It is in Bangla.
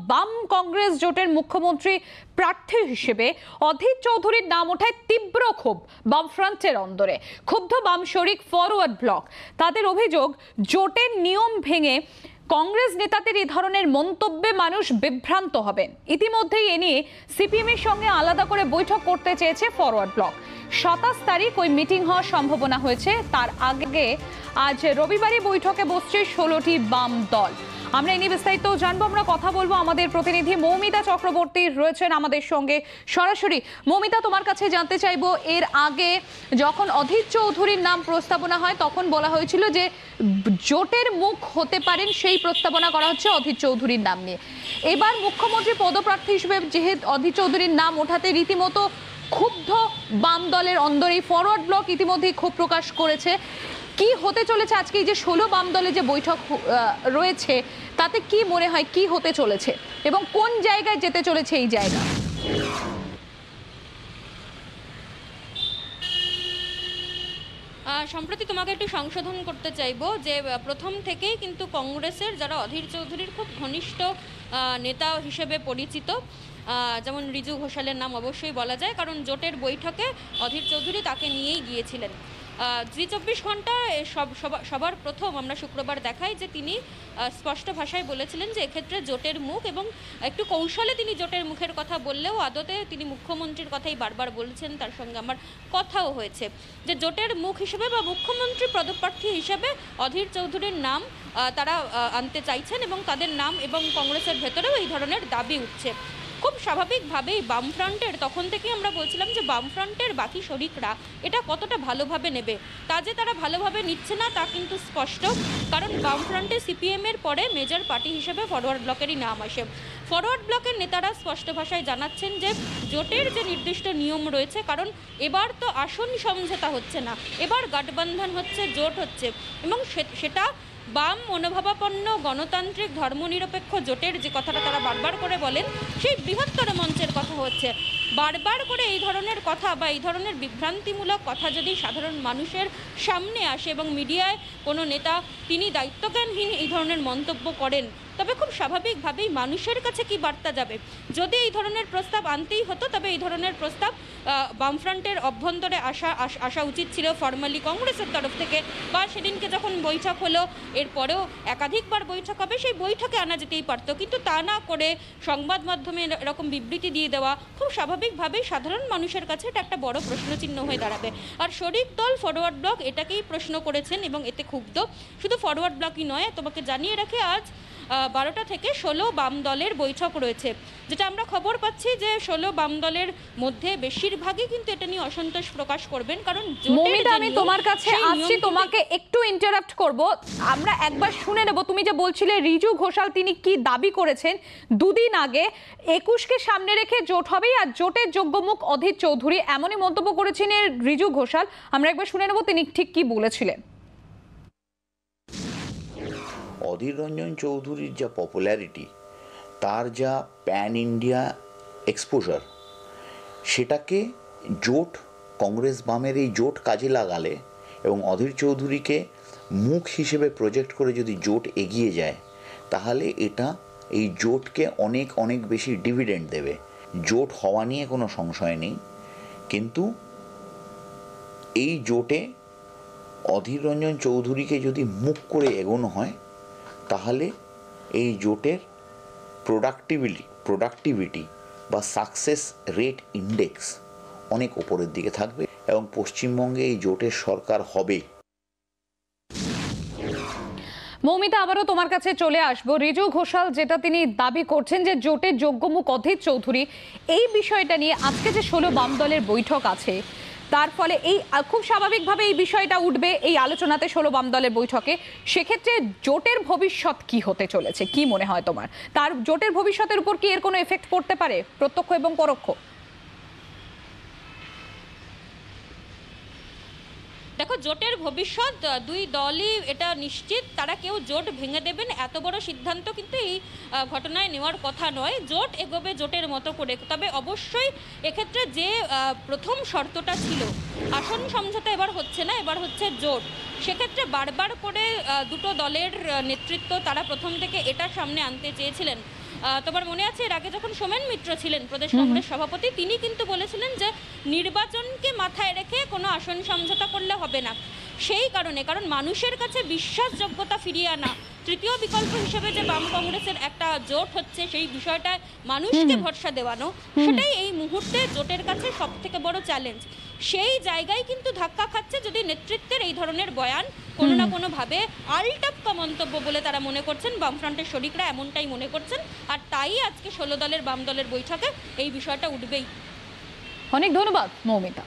বাম কংগ্রেস জোটের মুখ্যমন্ত্রী প্রার্থী হিসেবে অধীর চৌধুরীর নাম ওঠায় তীব্র ক্ষোভ বামফ্রন্টের অন্দরে। ক্ষুব্ধ বাম শরিক ফরওয়ার্ড ব্লক। তাদের অভিযোগ, জোটের নিয়ম ভেঙে কংগ্রেস নেতাদের এই ধরনের মন্তব্যে মানুষ বিভ্রান্ত হবেন। ইতিমধ্যেই এ নিয়ে সিপিএম এর সঙ্গে আলাদা করে বৈঠক করতে চেয়েছে ফরওয়ার্ড ব্লক। সাতাশ তারিখ ওই মিটিং হওয়ার সম্ভাবনা হয়েছে। তার আগে আজ রবিবারই বৈঠকে বসছে ষোলোটি বাম দল। আমরা নিয়ে বিস্তারিত জানব, আমরা কথা বলব আমাদের প্রতিনিধি মৌমিতা চক্রবর্তী রয়েছেন আমাদের সঙ্গে। সরাসরি মৌমিতা, তোমার কাছে জানতে চাইব, এর আগে যখন অধীর চৌধুরীর নাম প্রস্তাবনা হয়, তখন বলা হয়েছিল যে জোটের মুখ হতে পারেন সেই প্রস্তাবনা করা হচ্ছে অধীর চৌধুরীর নাম নিয়ে। এবার মুখ্যমন্ত্রী পদপ্রার্থী হিসেবে যেহেতু অধীর চৌধুরীর নাম ওঠাতে রীতিমতো ক্ষুব্ধ বাম দলের অন্দরেই ফরওয়ার্ড ব্লক ইতিমধ্যেই ক্ষোভ প্রকাশ করেছে। কি হতে চলেছে আজকে? এই যে ষোলো বাম দলে যে বৈঠক রয়েছে, তাতে কি মনে হয় কি হতে চলেছে? এবং কোন জায়গায় যেতে চলেছে এই জায়গা? সম্প্রতি তোমাকে একটু সংশোধন করতে চাইব যে প্রথম থেকেই কিন্তু কংগ্রেসের যারা অধীর চৌধুরীর খুব ঘনিষ্ঠ নেতা হিসেবে পরিচিত যেমন রিজু ঘোষালের নাম অবশ্যই বলা যায়, কারণ জোটের বৈঠকে অধীর চৌধুরী তাকে নিয়েই গিয়েছিলেন। জি চব্বিশ ঘণ্টা সবা- সবার প্রথম আমরা শুক্রবার দেখাই যে তিনি স্পষ্ট ভাষায় বলেছিলেন যে এক্ষেত্রে জোটের মুখ এবং একটু কৌশলে তিনি জোটের মুখের কথা বললেও আদতে তিনি মুখ্যমন্ত্রীর কথাই বারবার বলেছেন, তার সঙ্গে আমার কথাও হয়েছে। যে জোটের মুখ হিসেবে বা মুখ্যমন্ত্রী পদপ্রার্থী হিসেবে অধীর চৌধুরীর নাম তারা আনতে চাইছেন এবং তাদের নাম এবং কংগ্রেসের ভেতরেও এই ধরনের দাবি উঠছে। খুব স্বাভাবিকভাবেই বামফ্রন্টের, তখন থেকেই আমরা বলছিলাম যে বামফ্রন্টের বাকি শরিকরা এটা কতটা ভালোভাবে নেবে। তা যে তারা ভালোভাবে নিচ্ছে না তা কিন্তু স্পষ্ট, কারণ বামফ্রন্টে সিপিএমের পরে মেজর পার্টি হিসেবে ফরওয়ার্ড ব্লকেরই নাম আসে। ফরওয়ার্ড ব্লকের নেতারা স্পষ্ট ভাষায় জানাচ্ছেন যে জোটের যে নির্দিষ্ট নিয়ম রয়েছে, কারণ এবার তো আসন সমঝোতা হচ্ছে না, এবার গঠবন্ধন হচ্ছে, জোট হচ্ছে এবং সেটা বাম মনোভাবাপন্ন গণতান্ত্রিক ধর্মনিরপেক্ষ জোটের যে কথাটা তারা বারবার করে বলেন, সেই বৃহত্তর মঞ্চের কথা হচ্ছে। বারবার করে এই ধরনের কথা বা এই ধরনের বিভ্রান্তিমূলক কথা যদি সাধারণ মানুষের সামনে আসে এবং মিডিয়ায় কোনো নেতা তিনি দায়িত্বজ্ঞানহীন এই ধরনের মন্তব্য করেন তবে খুব স্বাভাবিকভাবেই মানুষের কাছে কি বার্তা যাবে? যদি এই ধরনের প্রস্তাব আনতেই হতো, তবে এই ধরনের প্রস্তাব বামফ্রন্টের অভ্যন্তরে আসা আসা উচিত ছিল ফর্মালি কংগ্রেসের তরফ থেকে বা সেদিনকে যখন বৈঠক হলো, এরপরেও একাধিকবার বৈঠক হবে, সেই বৈঠকে আনা যেতেই পারতো। কিন্তু তা না করে সংবাদ মাধ্যমে এরকম বিবৃতি দিয়ে দেওয়া খুব স্বাভাবিকভাবেই সাধারণ মানুষের কাছে এটা একটা বড় প্রশ্নচিহ্ন হয়ে দাঁড়াবে। আর শরিক দল ফরওয়ার্ড ব্লক এটাকেই প্রশ্ন করেছেন এবং এতে ক্ষুব্ধ। শুধু ফরওয়ার্ড ব্লকই নয়, তোমাকে জানিয়ে রাখি আজ বারোটা থেকে ষোলো বাম দলের বৈঠক রয়েছে। যেটা আমরা খবর পাচ্ছি যে ষোলো বাম দলের মধ্যে বেশিরভাগই কিন্তু এটা নিয়ে অসন্তোষ প্রকাশ করবেন কারণ আমি তোমার কাছে আসছি তোমাকে একটু ইন্টারাপ্ট করব। আমরা একবার শুনে নেব তুমি যে বলছিলে রিজু ঘোষাল তিনি কি দাবি করেছেন দুদিন আগে একুশকে সামনে রেখে জোট হবে আর জোটের যোগ্যমুখ অধীর চৌধুরী এমনই মন্তব্য করেছেন রিজু ঘোষাল। আমরা একবার শুনে নেব তিনি ঠিক কি বলেছিলেন। অধীর রঞ্জন চৌধুরীর যা পপুলারিটি তার যা প্যান ইন্ডিয়া এক্সপোজার সেটাকে জোট, কংগ্রেস বামের এই জোট কাজে লাগালে এবং অধীর চৌধুরীকে মুখ হিসেবে প্রজেক্ট করে যদি জোট এগিয়ে যায়, তাহলে এটা এই জোটকে অনেক অনেক বেশি ডিভিডেন্ড দেবে। জোট হওয়া নিয়ে কোনো সংশয় নেই, কিন্তু এই জোটে অধীর রঞ্জন চৌধুরীকে যদি মুখ করে এগোনো হয় তাহলে এই জোটের প্রোডাক্টিভিটি প্রোডাক্টিভিটি বা সাকসেস রেট ইন্ডেক্স অনেক ওপরের দিকে থাকবে এবং পশ্চিমবঙ্গে এই জোটের সরকার হবে। মৌমিতা, আবারও তোমার কাছে চলে আসব। রিজু ঘোষাল, যেটা তিনি দাবি করছেন যে জোটের যোগ্যমুখ অধীর চৌধুরী, এই বিষয়টা নিয়ে আজকে যে ষোলো বাম দলের বৈঠক আছে তার ফলে এই, খুব স্বাভাবিকভাবে এই বিষয়টা উঠবে এই আলোচনাতে ষোলো বাম দলের বৈঠকে। সেক্ষেত্রে জোটের ভবিষ্যৎ কি হতে চলেছে? কি মনে হয় তোমার? তার জোটের ভবিষ্যতের উপর কি এর কোনো এফেক্ট পড়তে পারে? প্রত্যক্ষ এবং পরোক্ষ? দেখো, জোটের ভবিষ্যৎ দুই দলই এটা নিশ্চিত, তারা কেউ জোট ভেঙে দেবেন। এত বড় সিদ্ধান্ত কিন্তু এই ঘটনায় নেওয়ার কথা নয়। জোট এগোবে জোটের মতো করে। তবে অবশ্যই এক্ষেত্রে যে প্রথম শর্তটা ছিল, আসন সমঝোতা এবার হচ্ছে না, এবার হচ্ছে জোট। সেক্ষেত্রে বারবার করে দুটো দলের নেতৃত্ব তারা প্রথম থেকে এটা সামনে আনতে চেয়েছিলেন। তোমার মনে আছে এর আগে যখন সোমেন মিত্র ছিলেন প্রদেশ কংগ্রেস সভাপতি তিনি কিন্তু বলেছিলেন যে নির্বাচনকে মাথায় রেখে কোনো আসন সমঝোতা করলে হবে না। সেই কারণে কারণ মানুষের কাছে বিশ্বাসযোগ্যতা ফিরিয়ে আনা তৃতীয় বিকল্প হিসেবে যে বাম কংগ্রেসের একটা জোট হচ্ছে সেই বিষয়টা মানুষকে ভরসা দেওয়ানো সেটাই এই মুহূর্তে জোটের কাছে সব থেকে বড় চ্যালেঞ্জ সেই জায়গায় কিন্তু ধাক্কা খাচ্ছে যদি নেতৃত্বের এই ধরনের বয়ান কোনো না কোনোভাবে আলটাপ্পা মন্তব্য বলে তারা মনে করছেন বামফ্রন্টের শরিকরা এমনটাই মনে করছেন। আর তাই আজকে ষোলো দলের বাম দলের বৈঠকে এই বিষয়টা উঠবেই। অনেক ধন্যবাদ মৌমিতা।